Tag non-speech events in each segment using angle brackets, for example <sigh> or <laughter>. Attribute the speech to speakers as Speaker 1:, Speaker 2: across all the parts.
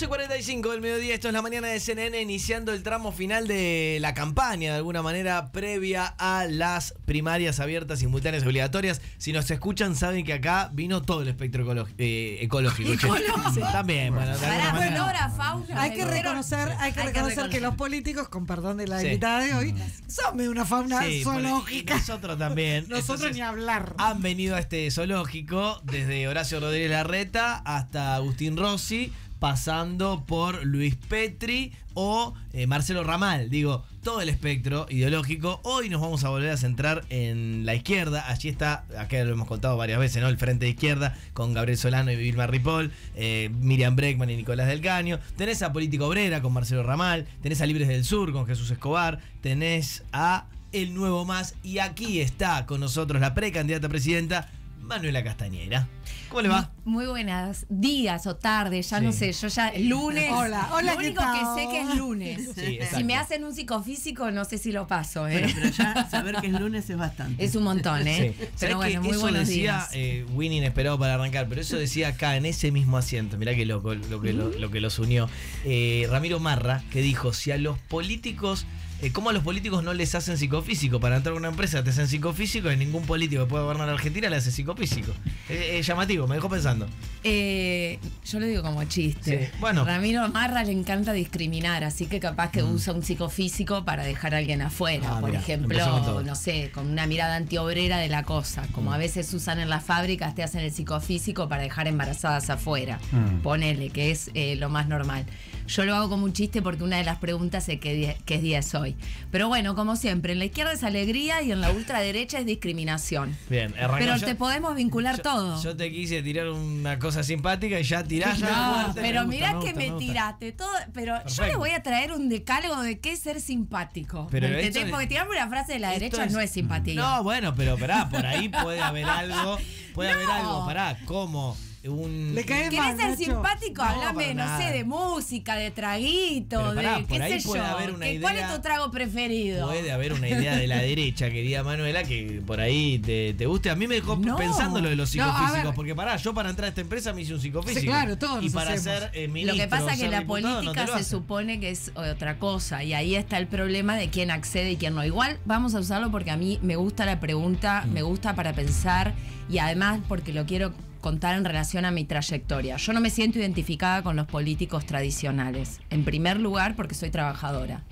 Speaker 1: 12.45 del mediodía, esto es la mañana de CNN, iniciando el tramo final de la campaña, de alguna manera, previa a las primarias abiertas, simultáneas y obligatorias. Si nos escuchan, saben que acá vino todo el espectro eh, ecológico. <laughs> También, bueno, de alguna
Speaker 2: Pará,
Speaker 1: manera.
Speaker 2: flora, fauna.
Speaker 3: Hay que reconocer, hay que
Speaker 2: Hay que
Speaker 3: reconocer que
Speaker 2: reconocer.
Speaker 3: los políticos, con perdón de la
Speaker 1: Sí.
Speaker 3: invitada de hoy, son de una fauna
Speaker 1: Sí,
Speaker 3: zoológica.
Speaker 1: nosotros también. <laughs>
Speaker 3: Nosotros
Speaker 1: Entonces,
Speaker 3: ni hablar.
Speaker 1: Han venido a este zoológico desde Horacio Rodríguez Larreta hasta Agustín Rossi, pasando por Luis Petri o eh, Marcelo Ramal. Digo, todo el espectro ideológico. Hoy nos vamos a volver a centrar en la izquierda. Allí está, acá lo hemos contado varias veces, ¿no? El frente de izquierda con Gabriel Solano y Vilma Ripoll, eh, Miriam Breckman y Nicolás del Caño. Tenés a Política Obrera con Marcelo Ramal. Tenés a Libres del Sur con Jesús Escobar. Tenés a El Nuevo Más. Y aquí está con nosotros la precandidata presidenta, Manuela Castañera. ¿Cómo le va?
Speaker 2: Muy buenas días o tardes, ya
Speaker 1: Sí.
Speaker 2: no sé, yo ya lunes.
Speaker 3: Hola, hola,
Speaker 2: Lo
Speaker 3: ¿qué
Speaker 2: único
Speaker 3: tal?
Speaker 2: que sé que es lunes.
Speaker 1: Sí,
Speaker 2: si me hacen un psicofísico, no sé si lo paso, ¿eh?
Speaker 4: Bueno, pero ya saber que es lunes es bastante.
Speaker 2: Es un montón, ¿eh?
Speaker 1: Sí. ¿Sabés
Speaker 2: Pero bueno, muy
Speaker 1: eso
Speaker 2: buenos
Speaker 1: decía,
Speaker 2: días.
Speaker 1: eh, Winnie inesperado para arrancar, pero eso decía acá en ese mismo asiento, mirá qué loco lo que, lo, lo que los unió. Eh, Ramiro Marra, que dijo, si a los políticos, eh, ¿cómo a los políticos no les hacen psicofísico? Para entrar a una empresa te hacen psicofísico y ningún político que pueda gobernar Argentina le hace psicofísico. Es, es llamativo, me dejó pensando.
Speaker 2: Eh, yo lo digo como chiste.
Speaker 1: Sí, bueno.
Speaker 2: Ramiro Marra le encanta discriminar, así que capaz que usa un psicofísico para dejar a alguien afuera.
Speaker 1: Mm. Ah,
Speaker 2: Por
Speaker 1: mirá,
Speaker 2: ejemplo, no sé, con una mirada antiobrera de la cosa. Como
Speaker 1: Mm.
Speaker 2: a veces usan en las fábricas, te hacen el psicofísico para dejar embarazadas afuera.
Speaker 1: Mm.
Speaker 2: Ponele, que es eh, lo más normal. Yo lo hago como un chiste porque una de las preguntas es qué día, qué día es hoy. Pero bueno, como siempre, en la izquierda es alegría y en la ultraderecha es discriminación.
Speaker 1: Bien,
Speaker 2: Pero te podemos vincular
Speaker 1: yo-
Speaker 2: todo.
Speaker 1: Yo te quise tirar una cosa simpática y ya tirás. ya
Speaker 2: No, pero
Speaker 1: gusta,
Speaker 2: mirá
Speaker 1: me
Speaker 2: que
Speaker 1: gusta,
Speaker 2: me, tiraste todo. Pero yo le voy a traer un decálogo de qué es ser simpático.
Speaker 1: Pero es-
Speaker 2: Porque tirarme una frase de la derecha
Speaker 1: es-
Speaker 2: no es simpatía.
Speaker 1: No, bueno, pero pará, por ahí puede haber algo. Puede <laughs> haber algo, pará, como un.
Speaker 3: Le cae
Speaker 2: ¿Querés
Speaker 3: mal,
Speaker 2: ser
Speaker 3: Nacho.
Speaker 2: simpático?
Speaker 1: No,
Speaker 2: Háblame,
Speaker 1: para
Speaker 2: no sé, de música, de traguito,
Speaker 1: pará,
Speaker 2: de
Speaker 1: por
Speaker 2: qué
Speaker 1: ahí
Speaker 2: sé
Speaker 1: puede
Speaker 2: yo.
Speaker 1: haber una
Speaker 2: ¿Qué- ¿Cuál
Speaker 1: idea-
Speaker 2: es tu trago preferido?
Speaker 1: Puede haber una idea de la derecha, querida Manuela, que por ahí te, te guste. A mí me dejó
Speaker 2: No.
Speaker 1: pensando lo de los psicofísicos, porque pará, yo para entrar a esta empresa me hice un psicofísico.
Speaker 3: Sí, claro, todos
Speaker 1: Y para
Speaker 3: hacemos.
Speaker 1: ser eh,
Speaker 2: Lo
Speaker 1: ministro,
Speaker 2: que pasa es que la
Speaker 1: diputado,
Speaker 2: política
Speaker 1: lo
Speaker 2: se
Speaker 1: hacen.
Speaker 2: supone que es otra cosa y ahí está el problema de quién accede y quién no. Igual vamos a usarlo porque a mí me gusta la pregunta,
Speaker 1: Mm.
Speaker 2: me gusta para pensar y además porque lo quiero contar en relación a mi trayectoria. Yo no me siento identificada con los políticos tradicionales. En primer lugar porque soy trabajadora.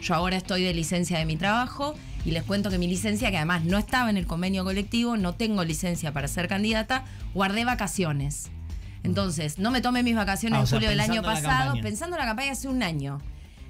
Speaker 2: Yo ahora estoy de licencia de mi trabajo y les cuento que mi licencia, que además no estaba en el convenio colectivo, no tengo licencia para ser candidata, guardé vacaciones. Entonces, no me tomé mis vacaciones
Speaker 1: Ah,
Speaker 2: en
Speaker 1: sea,
Speaker 2: julio del año
Speaker 1: en
Speaker 2: pasado, pensando en la campaña hace un año.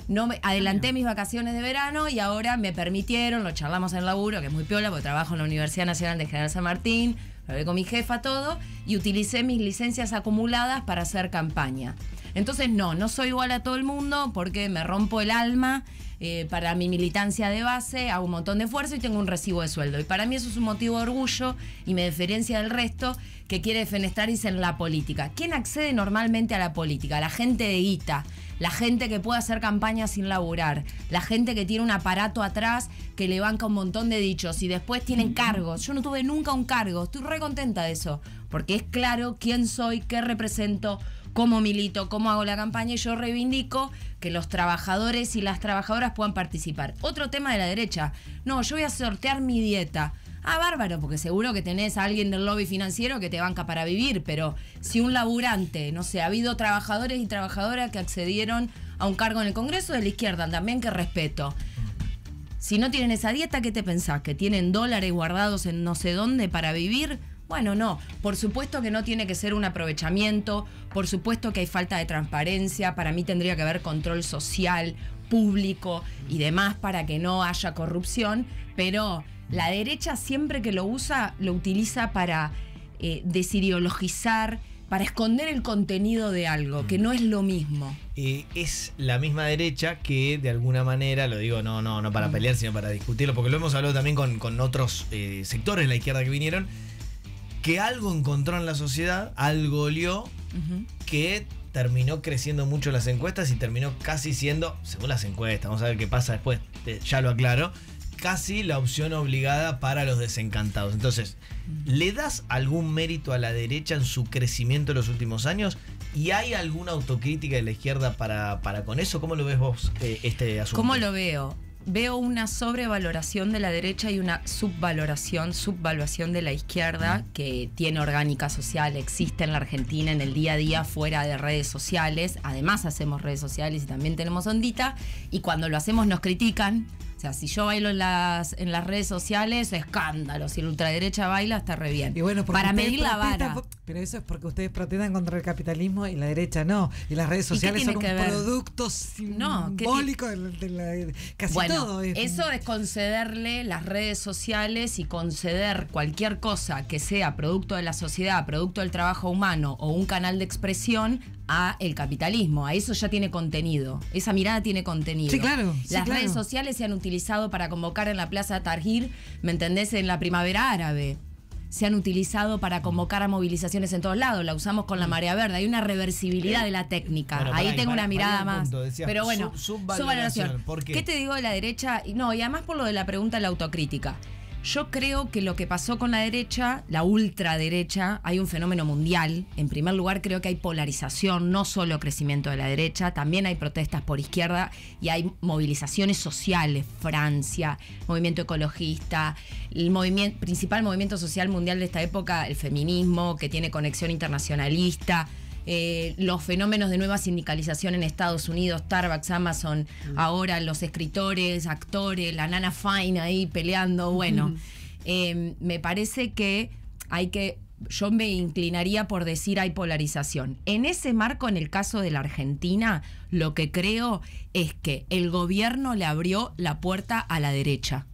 Speaker 2: No me, adelanté mis vacaciones de verano y ahora me permitieron, lo charlamos en el laburo, que es muy piola, porque trabajo en la Universidad Nacional de General San Martín, hablé con mi jefa, todo, y utilicé mis licencias acumuladas para hacer campaña. Entonces, no, no soy igual a todo el mundo porque me rompo el alma eh, para mi militancia de base, hago un montón de esfuerzo y tengo un recibo de sueldo. Y para mí eso es un motivo de orgullo y me diferencia del resto que quiere defenestrarse en la política. ¿Quién accede normalmente a la política? La gente de guita, la gente que puede hacer campaña sin laburar, la gente que tiene un aparato atrás que le banca un montón de dichos y después tienen cargos. Yo no tuve nunca un cargo, estoy re contenta de eso, porque es claro quién soy, qué represento, cómo milito, cómo hago la campaña y yo reivindico que los trabajadores y las trabajadoras puedan participar. Otro tema de la derecha, no, yo voy a sortear mi dieta. Ah, bárbaro, porque seguro que tenés a alguien del lobby financiero que te banca para vivir, pero si un laburante, no sé, ha habido trabajadores y trabajadoras que accedieron a un cargo en el Congreso de la izquierda, también que respeto. Si no tienen esa dieta, ¿qué te pensás? ¿Que tienen dólares guardados en no sé dónde para vivir? Bueno, no. Por supuesto que no tiene que ser un aprovechamiento, por supuesto que hay falta de transparencia, para mí tendría que haber control social, público y demás para que no haya corrupción, pero la derecha siempre que lo usa, lo utiliza para eh, desideologizar, para esconder el contenido de algo, que no es lo mismo.
Speaker 1: Eh, es la misma derecha que de alguna manera, lo digo no, no, no para
Speaker 2: Mm.
Speaker 1: pelear, sino para discutirlo, porque lo hemos hablado también con, con otros eh, sectores de la izquierda que vinieron, que algo encontró en la sociedad, algo olió, que terminó creciendo mucho las encuestas y terminó casi siendo, según las encuestas, vamos a ver qué pasa después, ya lo aclaro, casi la opción obligada para los desencantados. Entonces, ¿le das algún mérito a la derecha en su crecimiento en los últimos años? ¿Y hay alguna autocrítica de la izquierda para, para con eso? ¿Cómo lo ves vos eh, este asunto?
Speaker 2: ¿Cómo lo veo? Veo una sobrevaloración de la derecha y una subvaloración, subvaluación de la izquierda que tiene orgánica social, existe en la Argentina en el día a día fuera de redes sociales. Además hacemos redes sociales y también tenemos ondita. Y cuando lo hacemos nos critican. O sea, si yo bailo en las, en las redes sociales, escándalo. Si la ultraderecha baila, está re bien.
Speaker 3: Y bueno, porque
Speaker 2: Para medir la vara.
Speaker 3: Pero eso es porque ustedes protestan contra el capitalismo y la derecha no. Y las redes
Speaker 2: ¿Y qué
Speaker 3: sociales son un producto
Speaker 2: No, ¿qué
Speaker 3: simbólico de, la- de la- casi
Speaker 2: bueno,
Speaker 3: todo. es-
Speaker 2: eso es concederle las redes sociales y conceder cualquier cosa que sea producto de la sociedad, producto del trabajo humano o un canal de expresión a el capitalismo. A eso ya tiene contenido. Esa mirada tiene contenido.
Speaker 3: Sí, claro, sí,
Speaker 2: las
Speaker 3: claro.
Speaker 2: redes sociales se han utilizado para convocar en la Plaza Targir, ¿me entendés? En la primavera árabe. Se han utilizado para convocar a movilizaciones en todos lados. La usamos con la marea verde. Hay una reversibilidad de la técnica.
Speaker 1: Bueno,
Speaker 2: Ahí tengo una mirada más.
Speaker 1: Decías
Speaker 2: Pero bueno,
Speaker 1: sub- subvaloración.
Speaker 2: subvaloración.
Speaker 1: ¿Por qué?
Speaker 2: ¿Qué te digo de la derecha? No, y además por lo de la pregunta de la autocrítica. Yo creo que lo que pasó con la derecha, la ultraderecha, hay un fenómeno mundial. En primer lugar, creo que hay polarización, no solo crecimiento de la derecha, también hay protestas por izquierda y hay movilizaciones sociales. Francia, movimiento ecologista, el movimiento, principal movimiento social mundial de esta época, el feminismo, que tiene conexión internacionalista eh, los fenómenos de nueva sindicalización en Estados Unidos, Starbucks, Amazon, ahora los escritores, actores, la Nana Fine ahí peleando, bueno, eh, me parece que hay que, yo me inclinaría por decir hay polarización. En ese marco, en el caso de la Argentina, lo que creo es que el gobierno le abrió la puerta a la derecha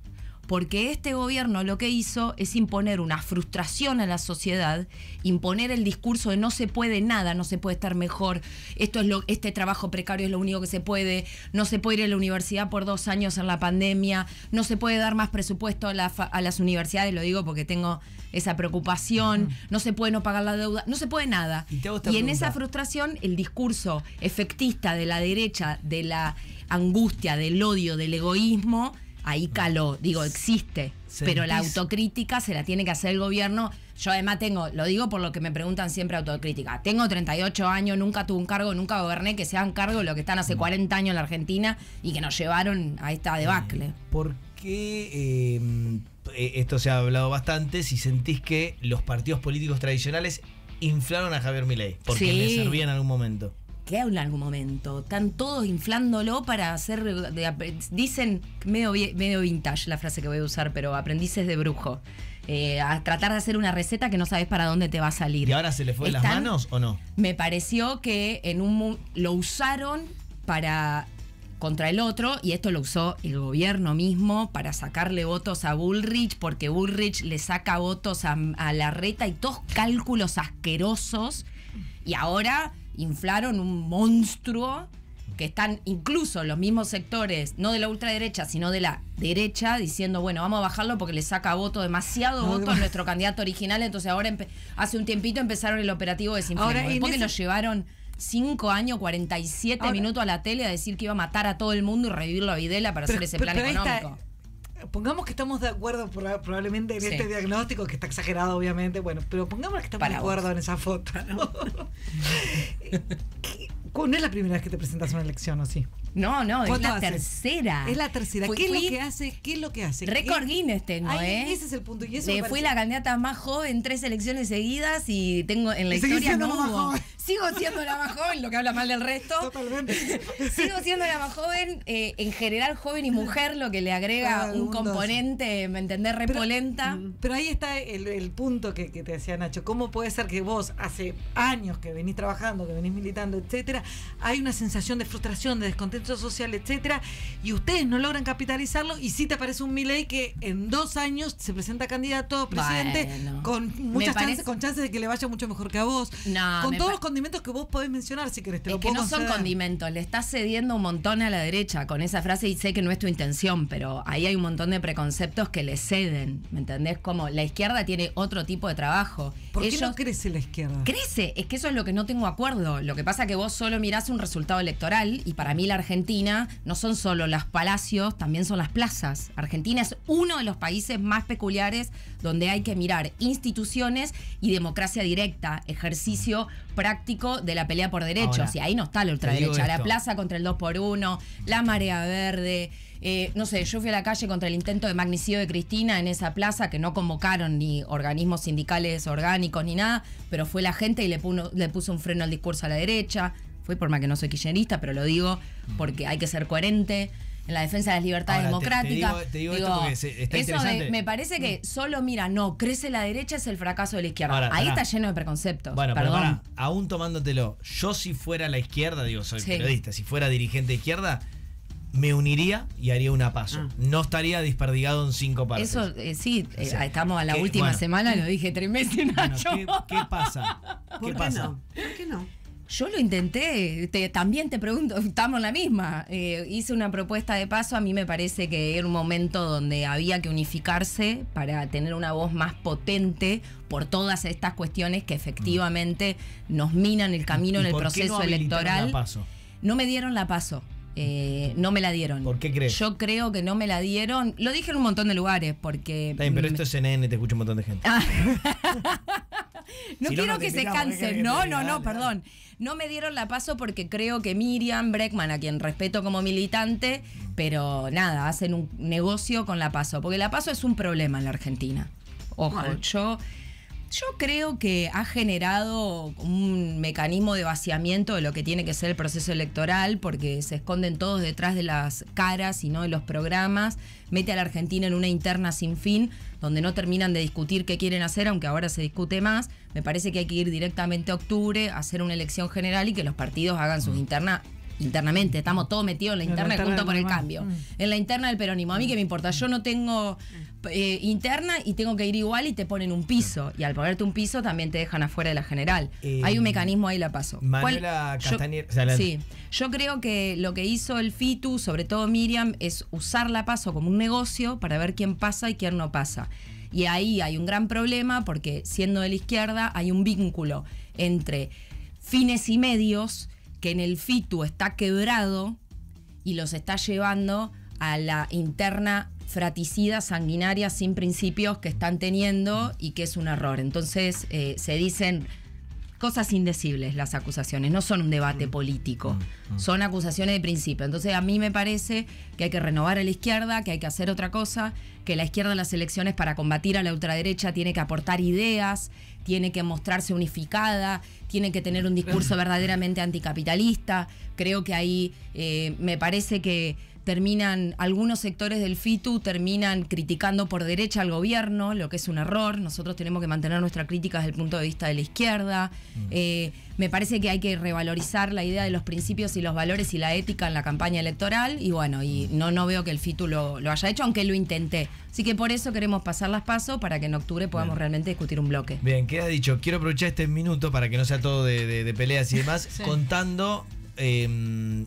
Speaker 2: porque este gobierno lo que hizo es imponer una frustración a la sociedad, imponer el discurso de no se puede nada, no se puede estar mejor, esto es lo, este trabajo precario es lo único que se puede, no se puede ir a la universidad por dos años en la pandemia, no se puede dar más presupuesto a, la a las universidades, lo digo porque tengo esa preocupación, no se puede no pagar la deuda, no se puede nada.
Speaker 1: Y
Speaker 2: en esa frustración, el discurso efectista de la derecha, de la angustia, del odio, del egoísmo, ahí caló. Digo, existe. Pero la autocrítica se la tiene que hacer el gobierno. Yo además tengo, lo digo por lo que me preguntan siempre autocrítica. Tengo 38 años, nunca tuve un cargo, nunca goberné, que se hagan cargo de lo que están hace 40 años en la Argentina y que nos llevaron a esta debacle.
Speaker 1: ¿Por qué eh, eh, esto se ha hablado bastante? Si sentís que los partidos políticos tradicionales inflaron a Javier Milei, porque
Speaker 2: Sí.
Speaker 1: le servía en algún momento.
Speaker 2: ¿Qué habla en algún momento? Están todos inflándolo para hacer. de dicen, medio, medio vintage la frase que voy a usar, pero aprendices de brujo. Eh, a tratar de hacer una receta que no sabes para dónde te va a salir.
Speaker 1: ¿Y ahora se le fue de las
Speaker 2: Están-
Speaker 1: manos o no?
Speaker 2: Me pareció que en un lo usaron para contra el otro y esto lo usó el gobierno mismo para sacarle votos a Bullrich porque Bullrich le saca votos a, a la reta y todos cálculos asquerosos y ahora inflaron un monstruo que están incluso los mismos sectores, no de la ultraderecha, sino de la derecha, diciendo, bueno, vamos a bajarlo porque le saca voto, demasiado
Speaker 3: No,
Speaker 2: voto a nuestro candidato original, entonces ahora hace un tiempito empezaron el operativo de
Speaker 3: en
Speaker 2: Después que
Speaker 3: ese-
Speaker 2: nos llevaron 5 años, 47
Speaker 3: Ahora-
Speaker 2: minutos a la tele a decir que iba a matar a todo el mundo y revivirlo a Videla para hacer ese plan
Speaker 3: pero
Speaker 2: económico.
Speaker 3: Pongamos que estamos de acuerdo proba- probablemente en
Speaker 2: Sí.
Speaker 3: este diagnóstico, que está exagerado obviamente, bueno, pero pongamos que estamos
Speaker 2: Para
Speaker 3: de acuerdo
Speaker 2: vos.
Speaker 3: en esa foto. ¿Qué- <laughs> No es la primera vez que te presentas a una elección, ¿o sí?
Speaker 2: No, no, es
Speaker 3: ¿Cuánto
Speaker 2: la tercera.
Speaker 3: Es la tercera.
Speaker 2: Fui-
Speaker 3: ¿Qué es lo que hace? ¿Qué es lo que hace?
Speaker 2: Récord
Speaker 3: ¿Qué-
Speaker 2: Guinness tengo,
Speaker 3: Ay,
Speaker 2: ¿eh?
Speaker 3: Ese es el punto. Y eso me
Speaker 2: fui la candidata más joven tres elecciones seguidas y tengo en la historia no hubo. <laughs> Sigo siendo la más joven, lo que habla mal del resto.
Speaker 3: Totalmente. <laughs>
Speaker 2: Sigo siendo la más joven, eh, en general joven y mujer, lo que le agrega
Speaker 3: Ah,
Speaker 2: un componente, ¿me entendés? Repolenta.
Speaker 3: Pero ahí está el, el punto que, que te decía Nacho. ¿Cómo puede ser que vos hace años que venís trabajando, que venís militando, etcétera, hay una sensación de frustración, de descontento social, etcétera, y ustedes no logran capitalizarlo y sí te aparece un Milei que en dos años se presenta candidato a presidente
Speaker 2: Bueno.
Speaker 3: con muchas
Speaker 2: parece-
Speaker 3: chances, con chances de que le vaya mucho mejor que a vos.
Speaker 2: No,
Speaker 3: con todos
Speaker 2: pa-
Speaker 3: los condimentos que vos podés mencionar, si querés, te
Speaker 2: Es
Speaker 3: lo
Speaker 2: que
Speaker 3: puedo
Speaker 2: no son condimentos, le estás cediendo un montón a la derecha con esa frase y sé que no es tu intención, pero ahí hay un montón de preconceptos que le ceden, ¿me entendés? Como la izquierda tiene otro tipo de trabajo.
Speaker 3: ¿Por qué no crece la izquierda?
Speaker 2: Crece, es que eso es lo que no tengo acuerdo. Lo que pasa es que vos solo mirás un resultado electoral y para mí la Argentina Argentina no son solo los palacios, también son las plazas. Argentina es uno de los países más peculiares donde hay que mirar instituciones y democracia directa, ejercicio práctico de la pelea por derechos.
Speaker 1: Ahora,
Speaker 2: y ahí no está la ultraderecha. La plaza contra el 2 por 1 la marea verde. eh, no sé, yo fui a la calle contra el intento de magnicidio de Cristina en esa plaza que no convocaron ni organismos sindicales orgánicos ni nada, pero fue la gente y le puso un freno al discurso a la derecha. Fue por más que no soy kirchnerista, pero lo digo porque hay que ser coherente en la defensa de las libertades
Speaker 1: Ahora, te- te
Speaker 2: democráticas.
Speaker 1: digo- te digo esto porque se- está
Speaker 2: eso de- me parece que solo mira, no, crece la derecha es el fracaso de la izquierda.
Speaker 1: Ahora,
Speaker 2: Ahí
Speaker 1: pará.
Speaker 2: está lleno de preconceptos.
Speaker 1: Bueno, pero pará, aún tomándotelo, yo si fuera la izquierda, digo, soy
Speaker 2: Sí.
Speaker 1: periodista, si fuera dirigente de izquierda, me uniría y haría una paso.
Speaker 4: Ah.
Speaker 1: No estaría desperdigado en cinco partes.
Speaker 2: Eso, eh, sí, eh, estamos a la
Speaker 1: ¿qué-
Speaker 2: última
Speaker 1: bueno.
Speaker 2: semana, lo dije tres meses,
Speaker 1: Bueno,
Speaker 2: Nacho.
Speaker 1: ¿qué, qué pasa?
Speaker 4: ¿Por
Speaker 1: ¿Qué
Speaker 4: qué,
Speaker 1: pasa?
Speaker 4: no? ¿Por qué no?
Speaker 2: Yo lo intenté, te- también te pregunto, <laughs> estamos en la misma. Eh, hice una propuesta de paso, a mí me parece que era un momento donde había que unificarse para tener una voz más potente por todas estas cuestiones que efectivamente nos minan el camino
Speaker 1: ¿Y
Speaker 2: en el
Speaker 1: por qué
Speaker 2: proceso
Speaker 1: no
Speaker 2: electoral.
Speaker 1: la PASO?
Speaker 2: No me dieron la paso. eh, no me la dieron.
Speaker 1: ¿Por qué crees?
Speaker 2: Yo creo que no me la dieron. Lo dije en un montón de lugares porque.
Speaker 1: Está bien, pero esto es CNN, te escucha un montón de gente. <laughs> <laughs>
Speaker 2: No
Speaker 1: Si
Speaker 2: quiero
Speaker 1: no
Speaker 2: que se
Speaker 1: invitamos, ¿qué
Speaker 2: cansen. No, no, no, perdón. No me dieron la paso porque creo que Miriam Breckman, a quien respeto como militante, pero nada, hacen un negocio con la paso. Porque la paso es un problema en la Argentina. Ojo,
Speaker 4: Bueno.
Speaker 2: yo. Yo creo que ha generado un mecanismo de vaciamiento de lo que tiene que ser el proceso electoral, porque se esconden todos detrás de las caras y no de los programas. Mete a la Argentina en una interna sin fin, donde no terminan de discutir qué quieren hacer, aunque ahora se discute más. Me parece que hay que ir directamente a octubre, a hacer una elección general y que los partidos hagan sus internas internamente. Estamos todos metidos en la interna
Speaker 3: interna
Speaker 2: junto por el cambio.
Speaker 3: Mm.
Speaker 2: En la interna del peronismo. A mí qué me importa, yo no tengo eh, interna y tengo que ir igual y te ponen un piso. Y al ponerte un piso también te dejan afuera de la general.
Speaker 1: Eh,
Speaker 2: Hay un mecanismo ahí, la paso.
Speaker 1: Manuela Castañer-
Speaker 2: sí, yo creo que lo que hizo el FITU, sobre todo Miriam, es usar la paso como un negocio para ver quién pasa y quién no pasa. Y ahí hay un gran problema porque siendo de la izquierda hay un vínculo entre fines y medios que en el FITU está quebrado y los está llevando a la interna fraticida, sanguinaria, sin principios que están teniendo y que es un error. Entonces eh, se dicen cosas indecibles las acusaciones, no son un debate político, son acusaciones de principio. Entonces a mí me parece que hay que renovar a la izquierda, que hay que hacer otra cosa, que la izquierda en las elecciones para combatir a la ultraderecha tiene que aportar ideas, tiene que mostrarse unificada, tiene que tener un discurso <laughs> verdaderamente anticapitalista. Creo que ahí eh, me parece que terminan, algunos sectores del FITU terminan criticando por derecha al gobierno, lo que es un error. Nosotros tenemos que mantener nuestra crítica desde el punto de vista de la izquierda. Eh, me parece que hay que revalorizar la idea de los principios y los valores y la ética en la campaña electoral. Y bueno, y no, no veo que el FITU lo, lo haya hecho, aunque lo intenté. Así que por eso queremos pasar las pasos para que en octubre podamos
Speaker 1: Bien.
Speaker 2: realmente discutir un bloque.
Speaker 1: Bien, queda dicho. Quiero aprovechar este minuto para que no sea todo de, de- de peleas y demás, <laughs>
Speaker 3: Sí.
Speaker 1: contando eh,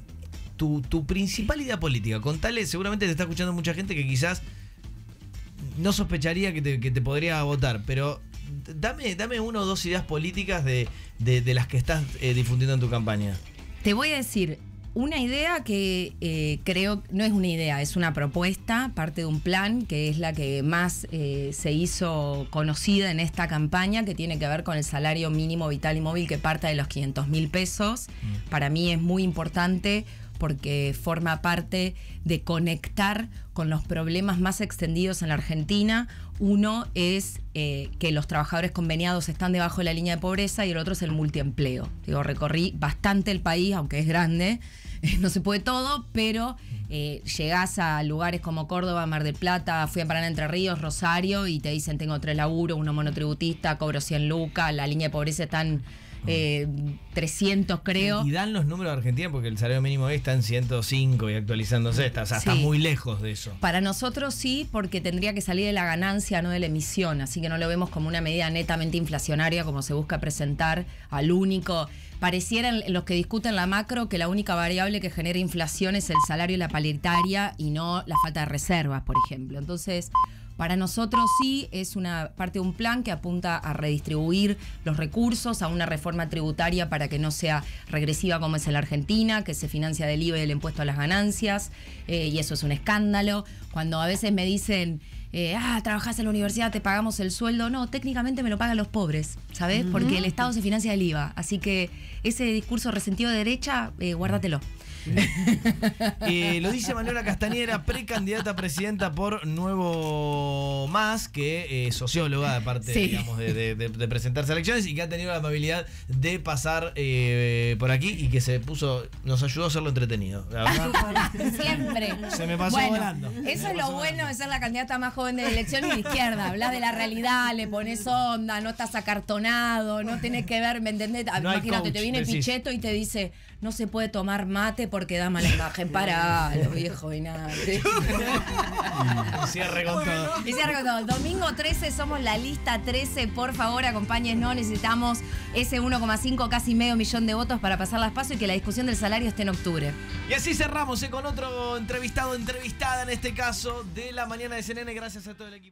Speaker 1: tu, tu principal idea política. Contale, seguramente te está escuchando mucha gente que quizás no sospecharía que te, que te podría votar, pero dame, dame una o dos ideas políticas de, de- de las que estás eh, difundiendo en tu campaña.
Speaker 2: Te voy a decir una idea que eh, creo, no es una idea, es una propuesta, parte de un plan, que es la que más eh, se hizo conocida en esta campaña, que tiene que ver con el salario mínimo vital y móvil que parte de los 500 mil pesos. Para mí es muy importante porque forma parte de conectar con los problemas más extendidos en la Argentina. Uno es eh, que los trabajadores conveniados están debajo de la línea de pobreza y el otro es el multiempleo. Digo, recorrí bastante el país, aunque es grande, no se puede todo, pero eh, llegás a lugares como Córdoba, Mar del Plata, fui a Paraná Entre Ríos, Rosario y te dicen tengo tres laburos, uno monotributista, cobro 100 lucas, la línea de pobreza están eh, 300 creo.
Speaker 1: Y dan los números de Argentina porque el salario mínimo está en 105 y actualizándose. Está, o sea, está
Speaker 2: Sí.
Speaker 1: muy lejos de eso.
Speaker 2: Para nosotros sí, porque tendría que salir de la ganancia, no de la emisión, así que no lo vemos como una medida netamente inflacionaria como se busca presentar al único. Pareciera en los que discuten la macro que la única variable que genera inflación es el salario y la paritaria y no la falta de reservas, por ejemplo. Entonces, Para nosotros sí es una parte de un plan que apunta a redistribuir los recursos, a una reforma tributaria para que no sea regresiva como es en la Argentina, que se financia del IVA y del impuesto a las ganancias, eh, y eso es un escándalo. Cuando a veces me dicen, eh, ah, trabajás en la universidad, te pagamos el sueldo, no, técnicamente me lo pagan los pobres, ¿sabes? Porque el Estado se financia del IVA. Así que ese discurso resentido de derecha, eh, guárdatelo. <laughs>
Speaker 1: Eh, lo dice Manuela Castañera, precandidata a presidenta por Nuevo Más, que es socióloga, aparte
Speaker 2: Sí.
Speaker 1: digamos, de, de- de- presentarse a elecciones y que ha tenido la amabilidad de pasar eh, por aquí y que se puso, nos ayudó a hacerlo entretenido. La verdad,
Speaker 2: Siempre.
Speaker 1: Se me pasó
Speaker 2: Bueno,
Speaker 1: volando. Me
Speaker 2: Eso es lo bueno de ser la candidata más joven de la elección y de izquierda. Hablas de la realidad, le pones onda, no estás acartonado, no tenés que ver, ¿me entendés?
Speaker 1: No
Speaker 2: Imagínate,
Speaker 1: coach,
Speaker 2: te viene
Speaker 1: decís.
Speaker 2: Picheto y te dice, no se puede tomar mate porque da mala imagen. Pará, lo viejo y nada.
Speaker 1: Cierre con todo.
Speaker 2: Y cierro con todo. Domingo 13 somos la lista 13. Por favor, acompáñennos. Necesitamos ese 1,5, casi medio millón de votos para pasar las pasos y que la discusión del salario esté en octubre.
Speaker 1: Y así cerramos eh, con otro entrevistado, entrevistada en este caso, de la mañana de CNN. Gracias a todo el equipo.